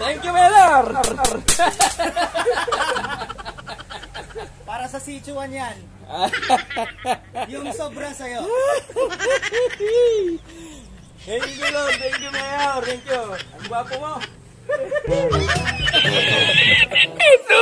Thank you, Mayor! Para sa Sichuan yan. Yung sobra sa'yo. Thank you, Lord. Thank you, Mayor. Thank you. Ang gwapo mo. Ito